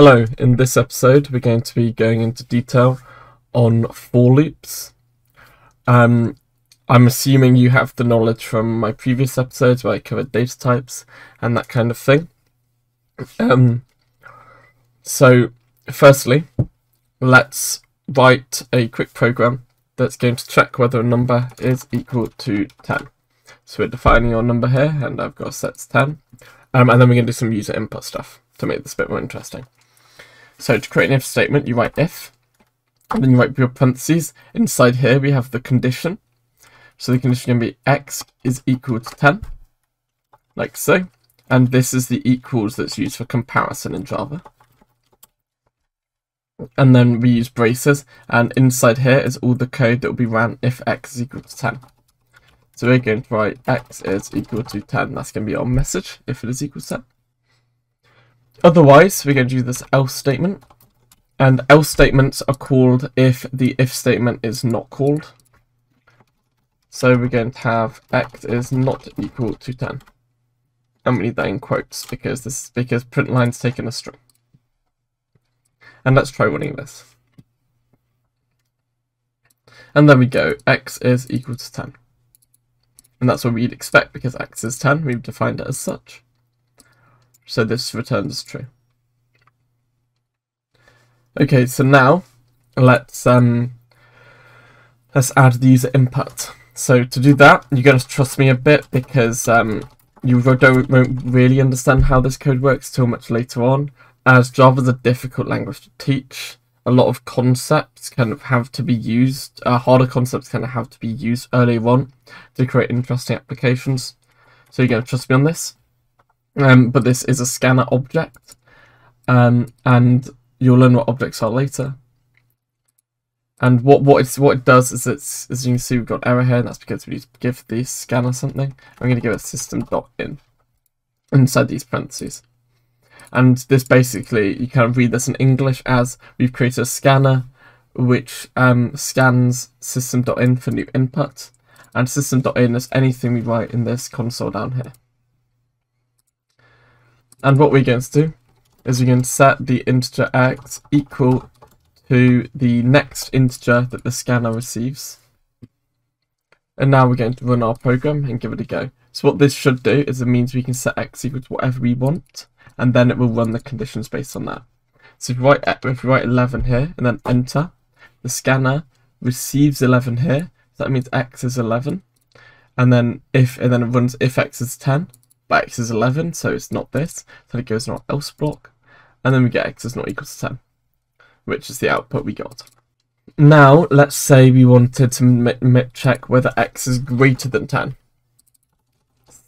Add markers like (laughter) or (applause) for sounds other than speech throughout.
Hello, in this episode we're going to be going into detail on for loops. Um, I'm assuming you have the knowledge from my previous episodes where I covered data types and that kind of thing. Um, so, firstly, let's write a quick program that's going to check whether a number is equal to 10. So we're defining our number here, and I've got set to 10. Um, and then we're going to do some user input stuff to make this a bit more interesting. So to create an if statement, you write if, and then you write your parentheses. Inside here, we have the condition. So the condition can be x is equal to 10, like so. And this is the equals that's used for comparison in Java. And then we use braces, and inside here is all the code that will be ran if x is equal to 10. So we're going to write x is equal to 10. That's going to be our message if it is equal to 10. Otherwise, we're going to do this else statement. And else statements are called if the if statement is not called. So we're going to have x is not equal to 10. And we need that in quotes because this is because print line's taken a string. And let's try running this. And there we go, x is equal to 10. And that's what we'd expect because x is 10, we've defined it as such. So this returns true. Okay, so now let's um let's add the user input. So to do that, you're going to trust me a bit because um, you don't won't really understand how this code works till much later on. As Java is a difficult language to teach, a lot of concepts kind of have to be used. Uh, harder concepts kind of have to be used earlier on to create interesting applications. So you're going to trust me on this. Um, but this is a scanner object, um, and you'll learn what objects are later. And what what it's what it does is it's as you can see we've got error here, and that's because we need to give the scanner something. I'm going to give it system.in inside these parentheses. And this basically you can read this in English as we've created a scanner which um, scans system.in for new input, and system.in is anything we write in this console down here. And what we're going to do is we're going to set the integer x equal to the next integer that the scanner receives. And now we're going to run our program and give it a go. So what this should do is it means we can set x equal to whatever we want, and then it will run the conditions based on that. So if we write, if we write 11 here and then enter, the scanner receives 11 here, so that means x is 11. And then if and then it runs if x is 10, but x is 11, so it's not this, so it goes in our else block, and then we get x is not equal to 10 which is the output we got. Now, let's say we wanted to check whether x is greater than 10.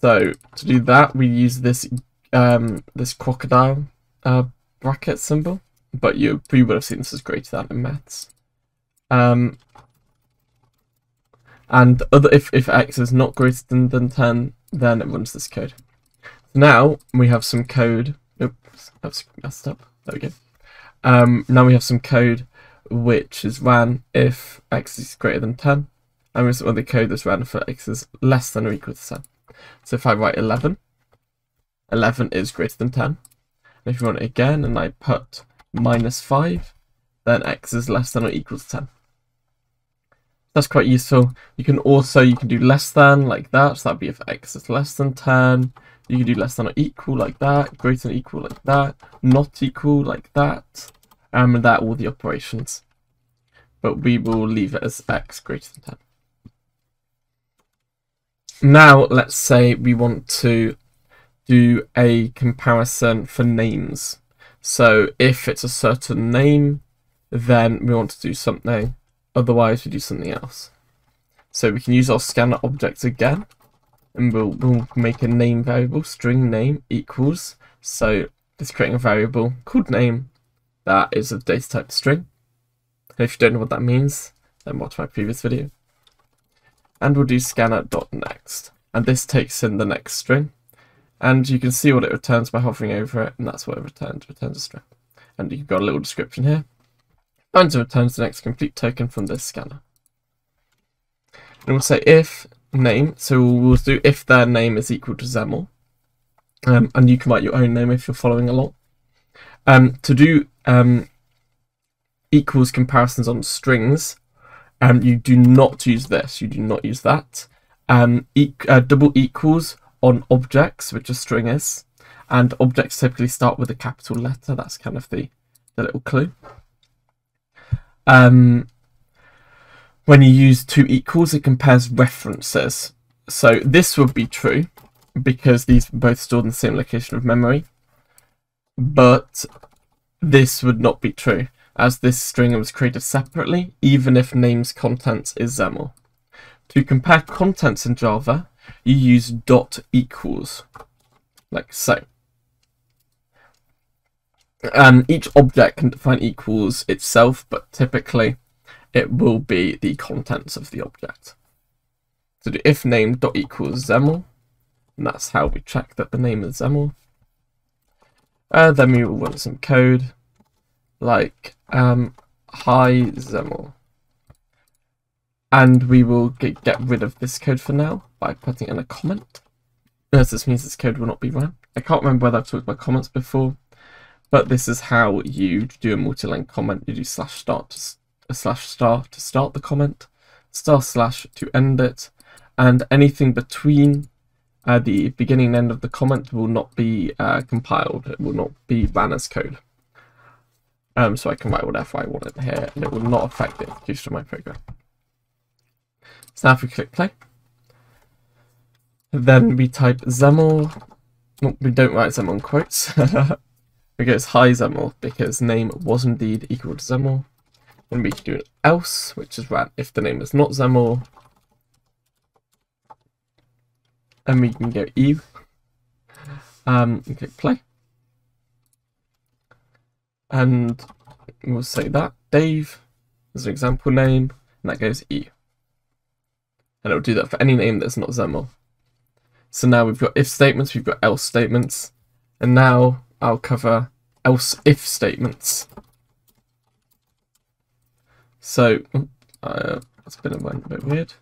So, to do that, we use this um, this crocodile uh, bracket symbol, but you, you would have seen this as greater than in maths. Um, and other if, if x is not greater than, than 10, then it runs this code. Now, we have some code. Oops, that's messed up. There we go. Um, now we have some code which is ran if x is greater than 10, and we some other code that's ran for x is less than or equal to 10. So if I write 11, 11 is greater than 10. And if you run it again and I put minus 5, then x is less than or equal to 10. That's quite useful. You can also, you can do less than like that, so that'd be if x is less than 10. You can do less than or equal like that, greater than equal like that, not equal like that, and that all the operations. But we will leave it as x greater than 10. Now, let's say we want to do a comparison for names. So if it's a certain name, then we want to do something. Otherwise, we do something else. So we can use our scanner object again and we'll, we'll make a name variable, string name equals, so it's creating a variable called name that is of data type string. And if you don't know what that means, then watch my previous video. And we'll do scanner.next, and this takes in the next string, and you can see what it returns by hovering over it, and that's what it returns, returns a string. And you've got a little description here, and it returns the next complete token from this scanner. And we'll say if name. So we'll do if their name is equal to Xemor. Um, and you can write your own name if you're following along. Um, to do um, equals comparisons on strings, um, you do not use this. You do not use that. Um, e uh, double equals on objects, which a string is, and objects typically start with a capital letter. That's kind of the, the little clue. When you use two equals, it compares references. So this would be true because these both stored in the same location of memory. But this would not be true as this string was created separately, even if name's contents is Xemor. To compare contents in Java, you use dot equals, like so. And each object can define equals itself, but typically it will be the contents of the object. So do if name dot equals Xemor, and that's how we check that the name is Xemor. Uh, then we will run some code like um, hi Xemor. And we will get, get rid of this code for now by putting in a comment. As this means this code will not be run. I can't remember whether I've talked about comments before, but this is how you do a multi-line comment. You do slash start a slash star to start the comment, star slash to end it, and anything between uh, the beginning and end of the comment will not be uh, compiled. It will not be ran as code. Um, so I can write whatever I want in here, and it will not affect the execution of my program. So now if we click play, then we type Xemor. No, we don't write Xemor in quotes. (laughs) we go hi Xemor because name was indeed equal to Xemor. Then we can do an else, which is ran if the name is not Xemor. And we can go Eve. Um, and click play. And we'll say that Dave is an example name, and that goes E. And it'll do that for any name that's not Xemor. So now we've got if statements, we've got else statements, and now I'll cover else if statements. So, uh, it's been a bit weird.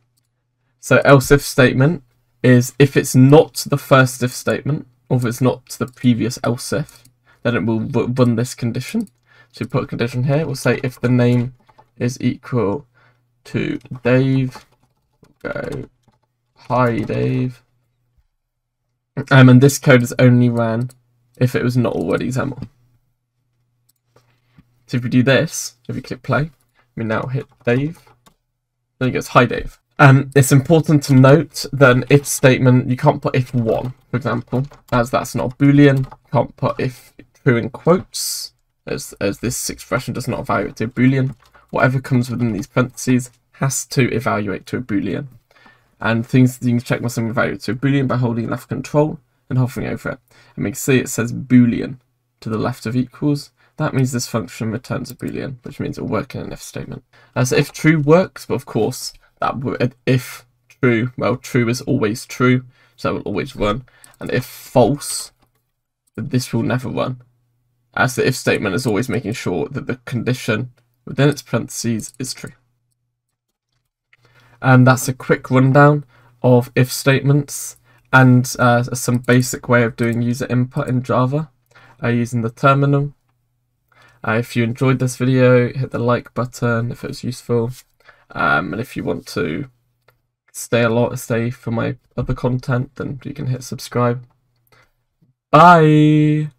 So else if statement is if it's not the first if statement, or if it's not the previous else if, then it will run this condition. So we put a condition here, we'll say if the name is equal to Dave, go hi Dave. Um, and this code is only ran if it was not already Xemor. So if we do this, if we click play, we now hit Dave. Then it goes, hi Dave. Um, it's important to note that an if statement, you can't put if one, for example, as that's not a boolean. You can't put if true in quotes, as, as this expression does not evaluate to a boolean. Whatever comes within these parentheses has to evaluate to a boolean. And things you can check something evaluate to a boolean by holding left control and hovering over it. And we can see it says boolean to the left of equals. That means this function returns a boolean, which means it'll work in an if statement. As if true works, but of course, that if true, well, true is always true, so it will always run. And if false, this will never run. As the if statement is always making sure that the condition within its parentheses is true. And that's a quick rundown of if statements and uh, some basic way of doing user input in Java uh, using the terminal. Uh, if you enjoyed this video, hit the like button if it was useful. Um, and if you want to stay a lot, stay for my other content, then you can hit subscribe. Bye!